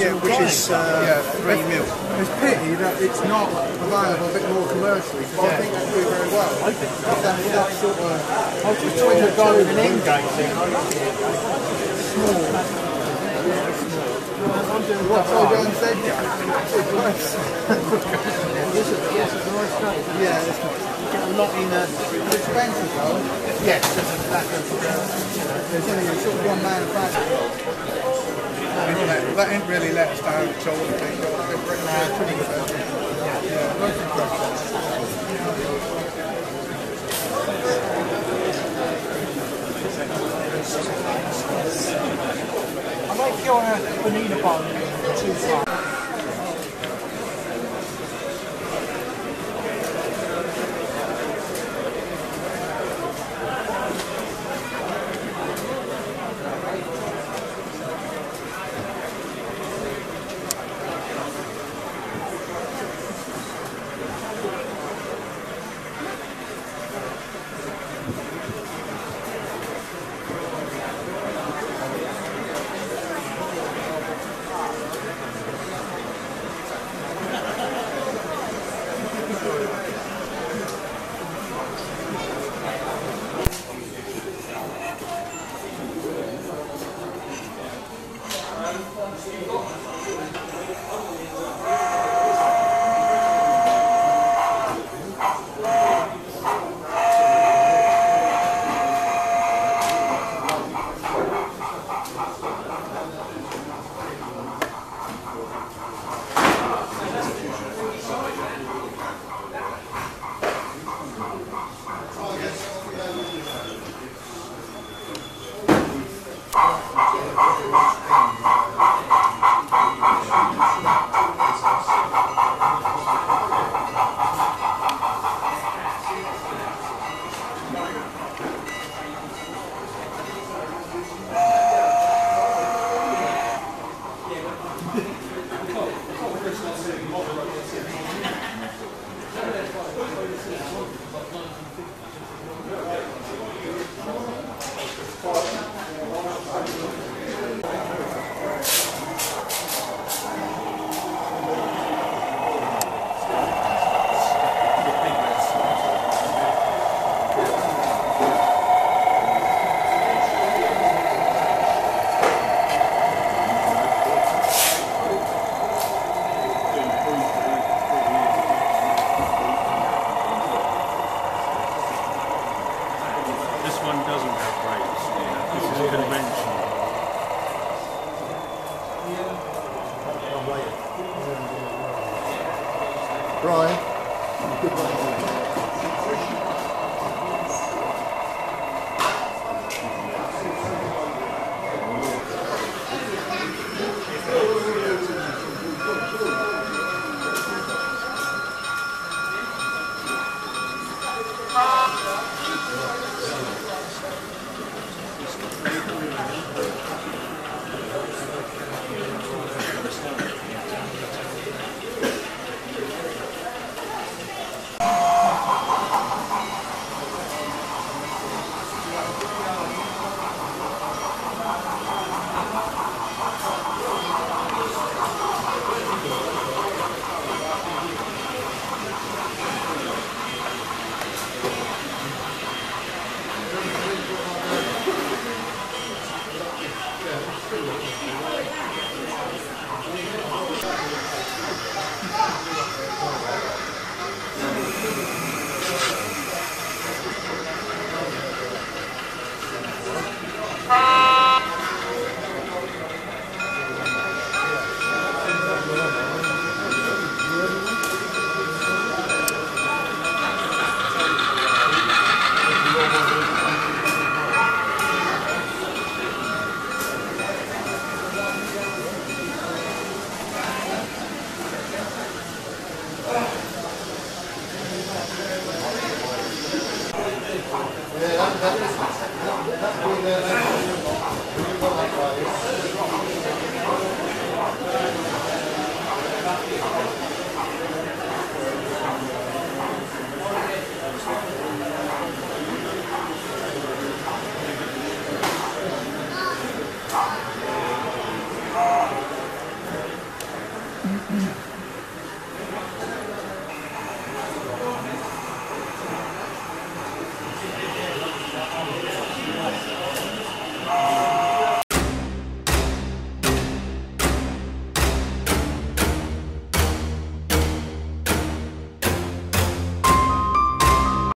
yeah, which is uh, Yeah. three mil. It's pity that it's not available a bit more commercially, but I think they do very well. I think that, that sort of I was just talking to Golden and Engate thing. I love it. small. What I done said, Jack? It's nice. Yeah, it's Get a lot in. Uh, it's expensive though. yes, there's a lack of. Uh, There's only a sort of one let- That ain't really let us down at all. I think. They're pretty good. Pretty good. Yeah, most impressive. I like your uh, bonita bun too far. Brian,